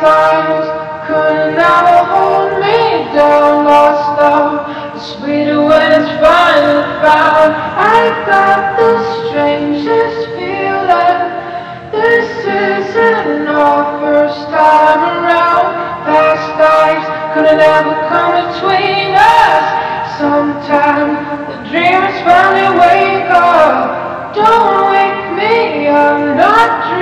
past lives could never hold me down. Lost love is sweeter when it's finally found. I got the strangest feeling. This isn't our first time around. Past lives could never come between us. Sometime the dreamers finally wake up. Don't wake me, I'm not dreaming.